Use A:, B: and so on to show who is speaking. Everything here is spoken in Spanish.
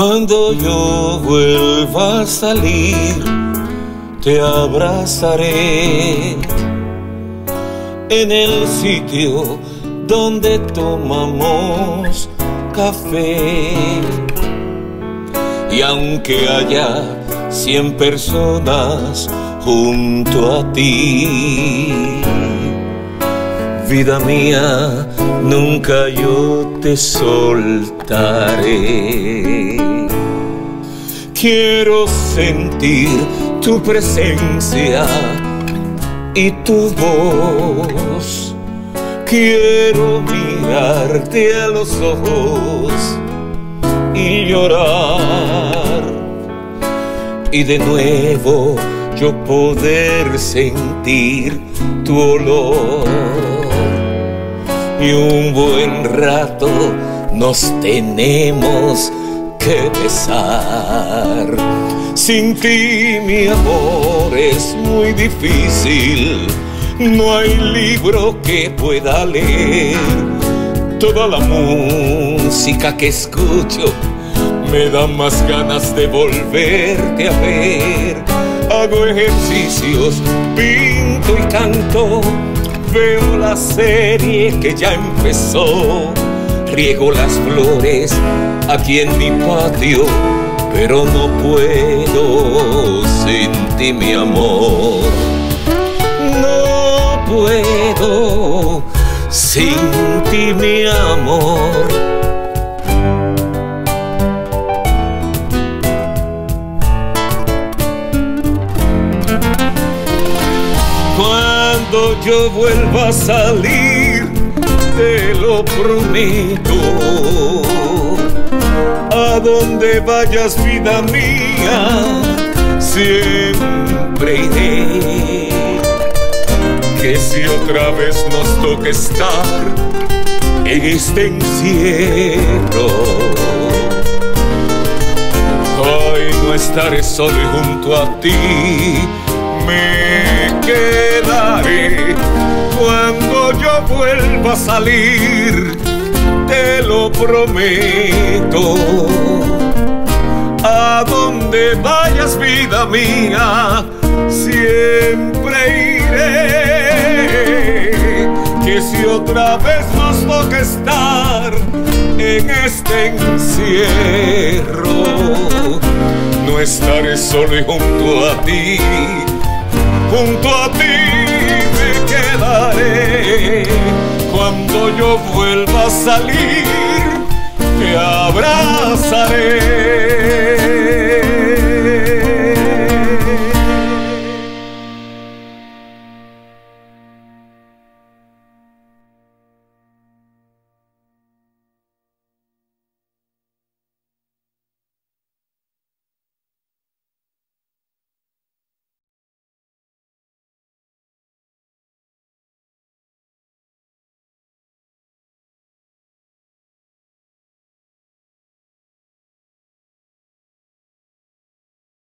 A: Cuando yo vuelva a salir, te abrazaré en el sitio donde tomamos café. Y aunque haya cien personas junto a ti, vida mía, nunca yo te soltaré. Quiero sentir tu presencia y tu voz. Quiero mirarte a los ojos y llorar. Y de nuevo yo poder sentir tu olor. Y un buen rato nos tenemos que besar. Sin ti mi amor es muy difícil, no hay libro que pueda leer. Toda la música que escucho me da más ganas de volverte a ver. Hago ejercicios, pinto y canto, veo la serie que ya empezó, riego las flores aquí en mi patio pero no puedo sin ti mi amor. No puedo sin ti mi amor. Yo vuelva a salir, te lo prometo. A donde vayas vida mía, siempre iré. Que si otra vez nos toca estar en este encierro, hoy no estaré solo junto a ti, me quedaré vuelva a salir te lo prometo. A donde vayas, vida mía, siempre iré. Que si otra vez nos toca estar en este encierro, no estaré solo y junto a ti, junto a ti quedaré cuando yo vuelva a salir, te abrazaré.